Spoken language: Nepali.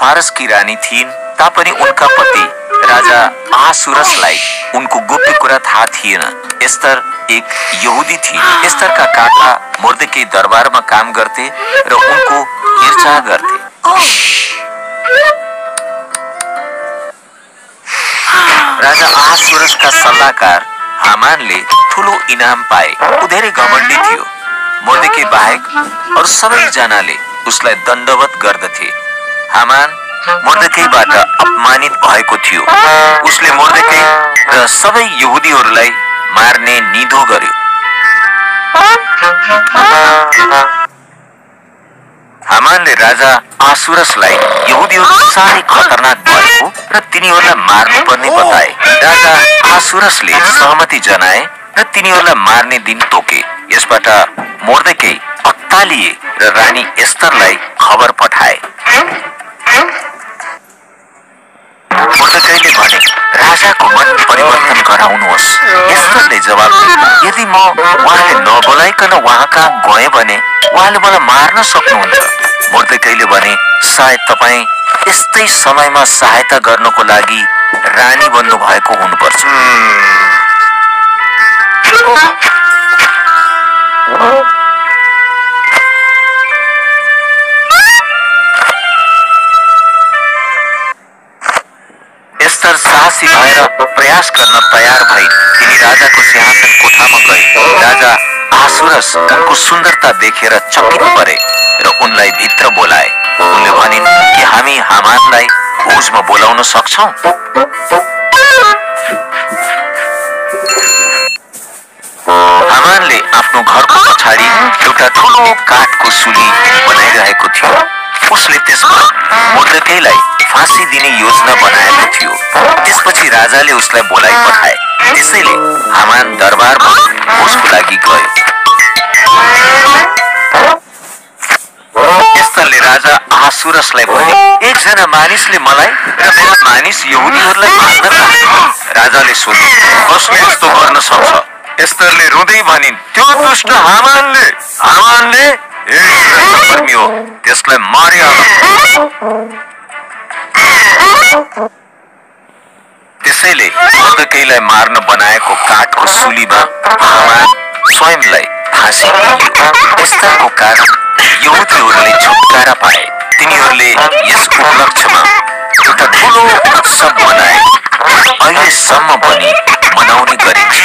फारसकी रानी थिइन् तापनि उनका पति राजा आसुरसलाई उनको गोप्य कुरा थाहा थिएन। एस्तर एक यहुदी थिए एस्तरका काका मुर्देकै दरबारमा काम गर्थे र उनको हेरचाह गर्थे। राजा आसुरसका सल्लाहकार हामानले ठुलो इनाम पाए। ऊ धेरै घमण्डी थियो। मुर्देकै बाहेक अरू सबैजनाले उसलाई दण्डवत गर्दथे। हामान मुर्देकैबाट अपमानित भएको थियो। उसले मुर्देकै र सबै यहुदीहरूलाई मार्ने निधो गर्यो। हामानले राजा आसुरसलाई यहुदीहरू साह्रै खतरनाक भएको र तिनीहरूलाई मार्नुपर्ने बताए। राजा आसुरसले सहमति जनाए र तिनीहरूलाई मार्ने दिन तोके। यसबाट मोर्देकै अत्तालिए र रानी एस्तरलाई खबर पठाए। मोर्देकैले भने राजाको मन परिवर्तन गराउनुहोस्। एस्तरले जवाब यदि म उहाँले नबोलाइकन उहाँ कहाँ गएँ भने उहाँले मलाई मार्न सक्नुहुन्छ। मोर्देकैले भने सायद तपाईँ यस्तै समयमा सहायता गर्नको लागि रानी बन्नु भएको हुनुपर्छ। एस्तर साहसी भएर प्रयास गर्न तयार भइन् तिनी राजाको सिंहासन कोठामा गए राजा आसुरस उनको सुन्दरता देखेर चकित परे र उनलाई भित्र बोलाए। उनले भनिन् कि हामी हामानलाई भोजमा बोलाउन सक्छौ? हामानले आफ्नो घरको पछाडि एउटा ठुलो काठको सुली बनाइरहेको थियो। उसले त्यसमा मुर्दकैलाई फाँसी दिने योजना बनाएको थियो। त्यसपछि राजाले उसलाई बोलाइ पठाए। त्यसैले हामान दरबारमा उसको लागि गयो। एस्तरले राजा आसुरसलाई भने एकजना मानिसले मलाई र मेरा मानिस यहुदीहरूलाई चाहन्छ राजाले सोधे कसले यस्तो गर्न सक्छ? एस्तरले रुँदै भनिन् त्यो दुष्ट हामानले हामानले कर्मी त्यसलाई मारिहाल त्यसैले मर्दकैलाई मार्न बनाएको काठको सुलीमा स्वयंलाई फाँसी दिइयो एस्तरको कारण यहुदीहरूले छुटकारा पाए तिनीहरूले यस उपलक्ष्यमा एउटा ठुलो उत्सव मनाए अहिलेसम्म पनि मनाउने गरिन्छ